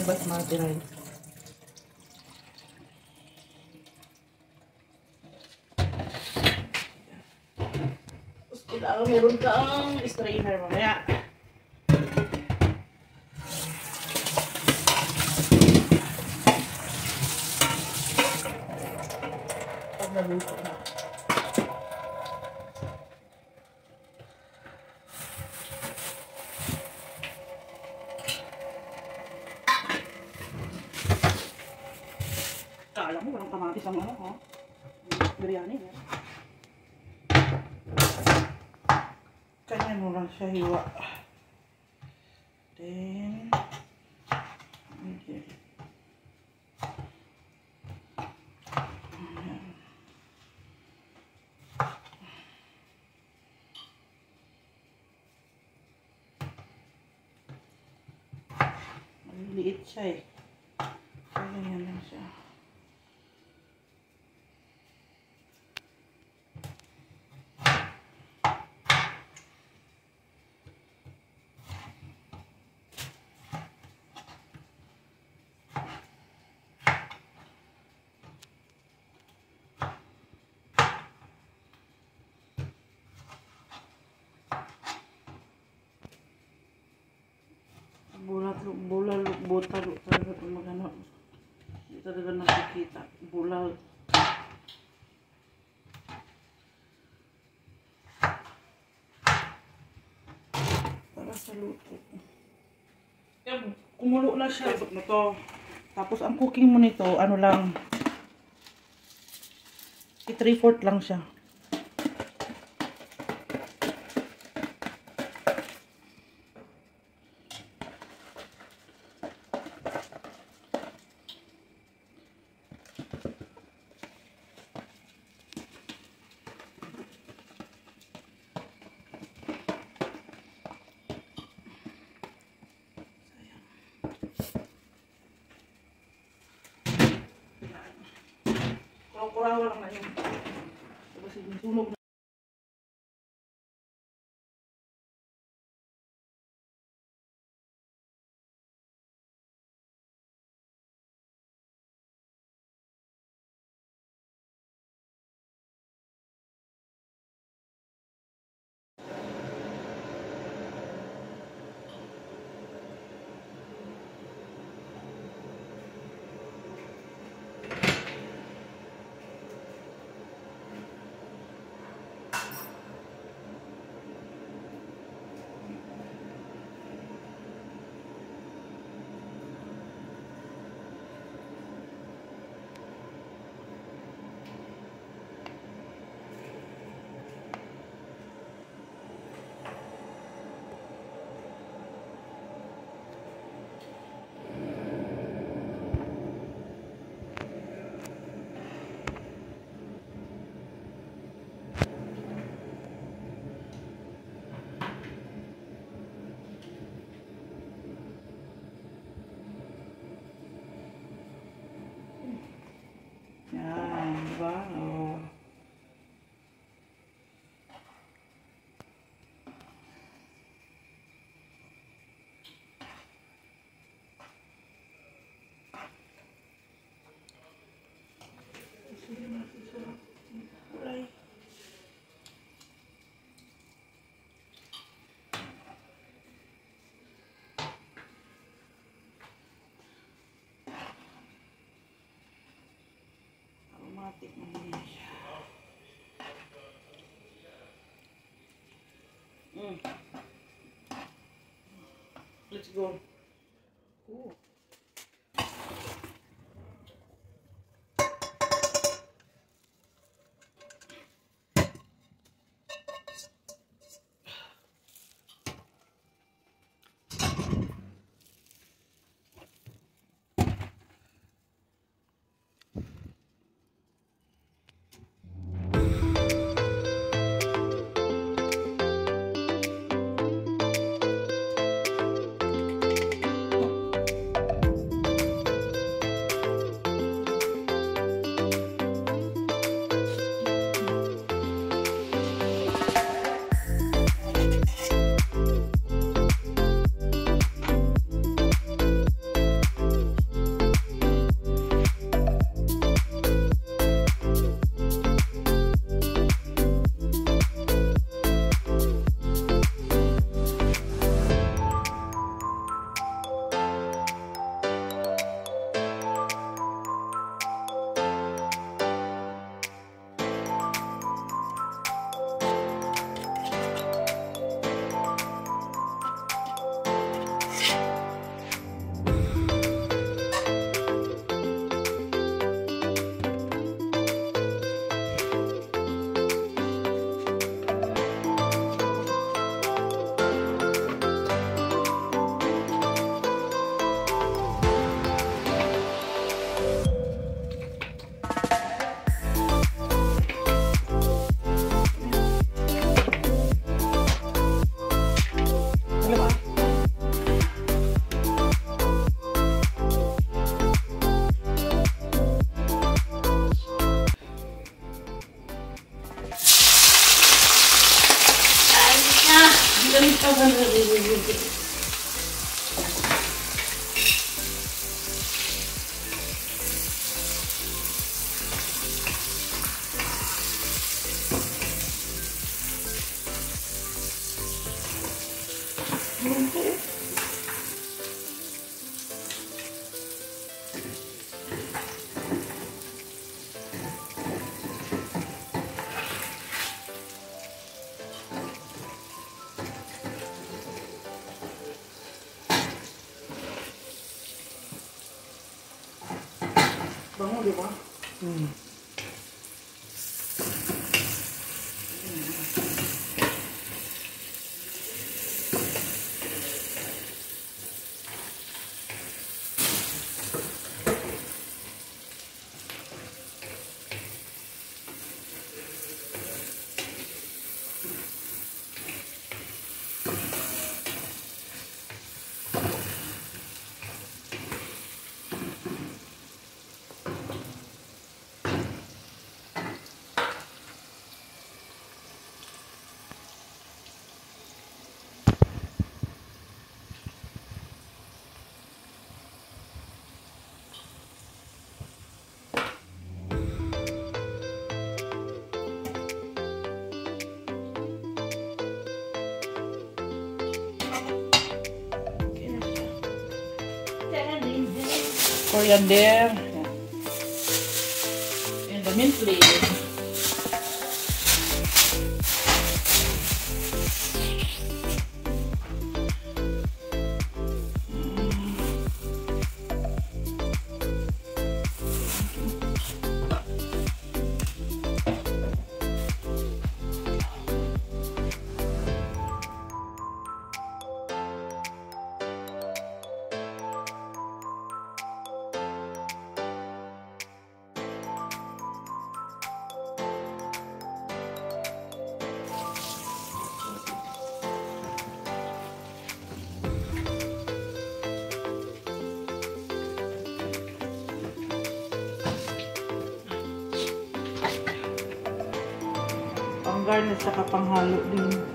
mong basmati rice. Mo lang siya hiwa. Then, okay. Ayan. Maliliit siya eh. Kaya yan lang siya. bulat bulal butal talaga pag magano. Hindi talaga nakikita. Bulal. Para sa luto. Kumulo na siya. Ito na to. Tapos ang cooking mo nito ano lang i 3 4 lang siya Kurang-kurawa lang na yun. Tapos yung sunog na. Yan, di ba? Oh. Kulay. Mm. Let's go. うん。Coriander. And the mint leaves. Garnish saka panghalo din.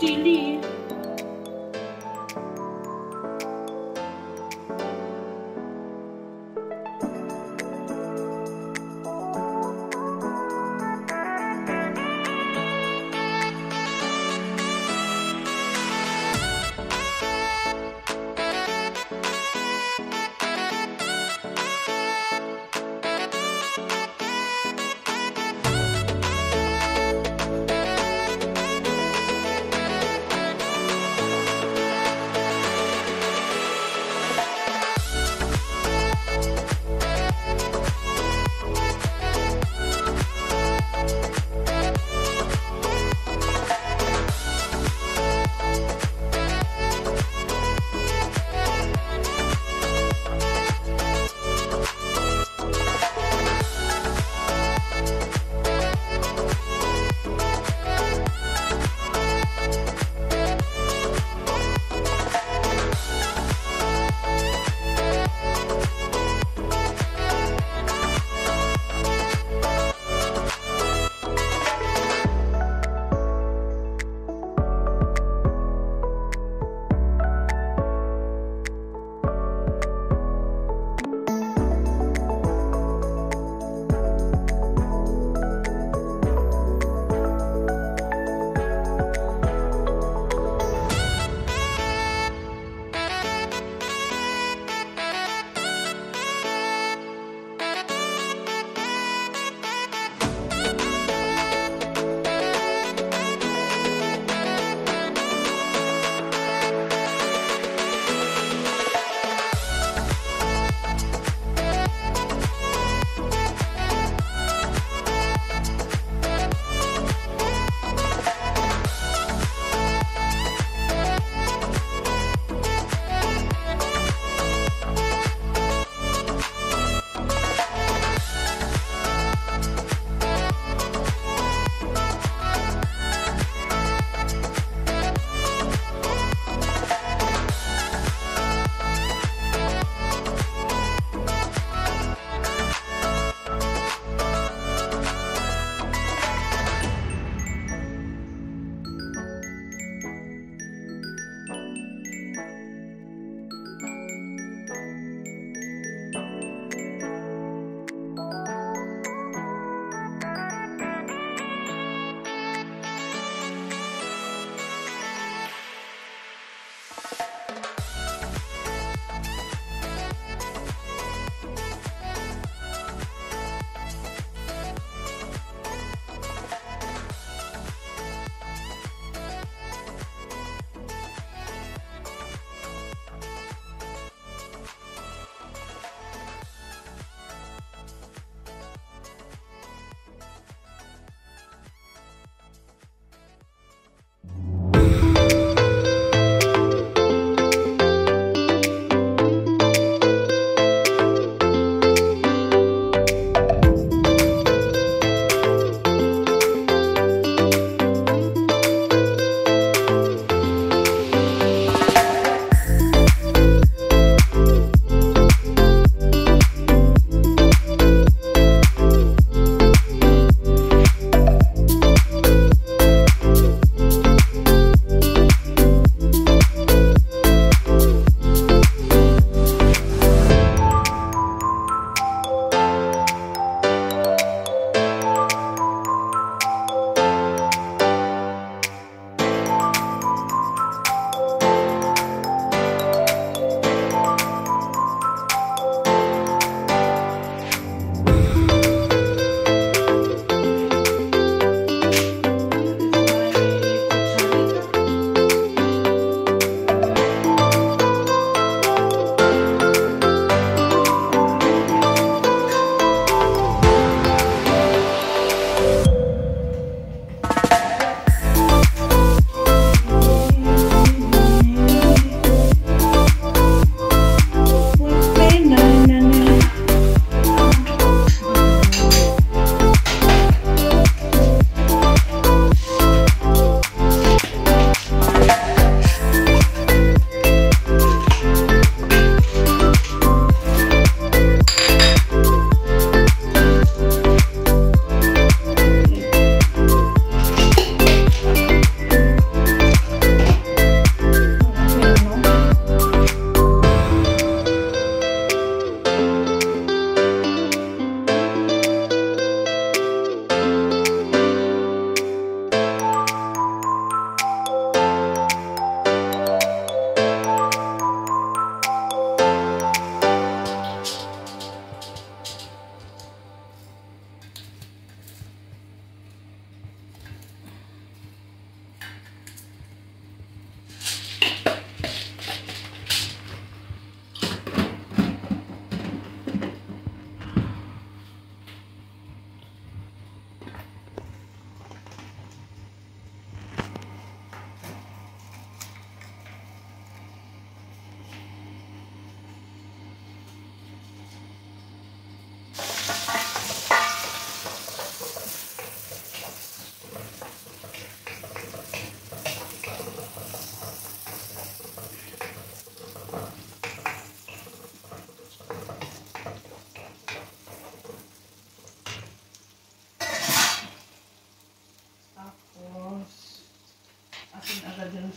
Tali na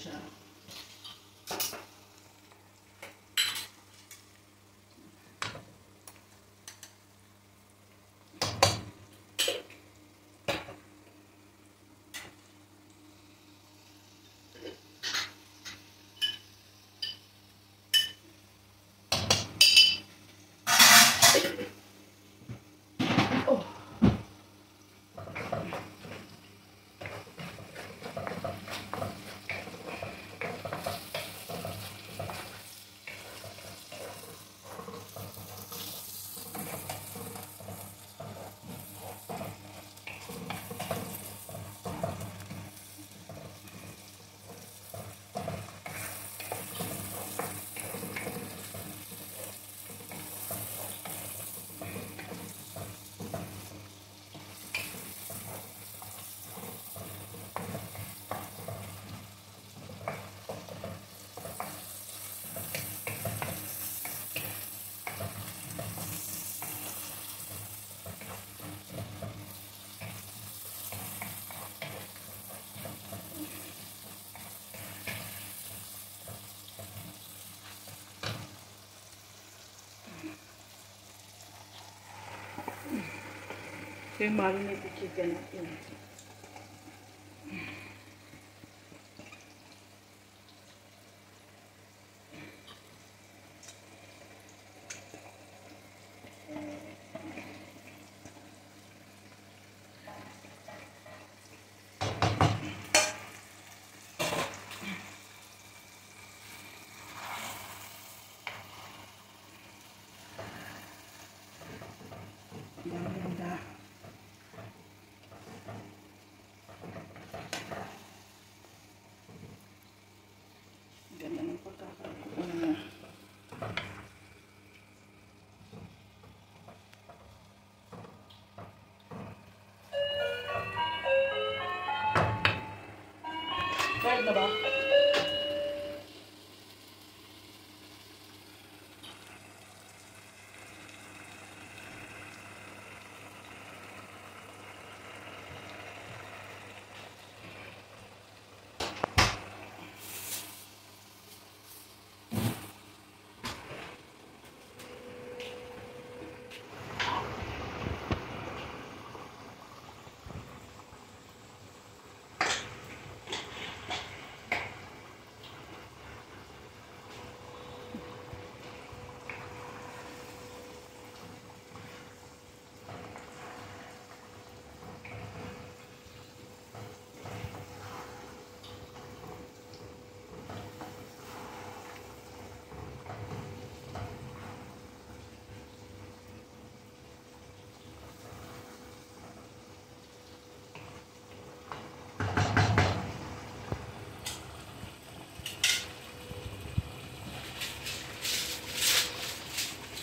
Russia. Ito yung marinated chicken natin. Ang ganda. Ganda ng pagkakakuha niya. Kahit na ba?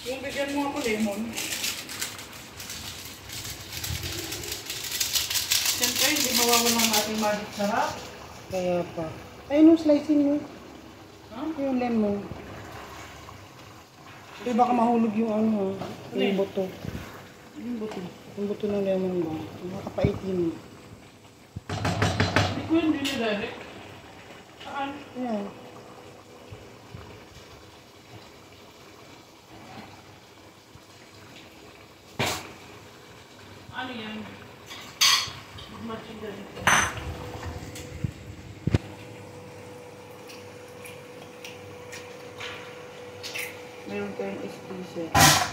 Yung bigyan mo ako lemon. Siyempre, hindi mawawala ang ating magic sarap. Kaya pa. Ayun yung slicing mo. Ha? Yung lemon. Kasi baka mahulog yung ano, Ano yung yun? buto. Yung buto. Yung buto ng lemon ba? Makapait yun. Hindi ko yun dinidalek. Saan? Ayan. Ano yan? Matching ganito. Meron tayong espresso.